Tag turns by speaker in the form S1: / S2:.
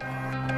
S1: Bye.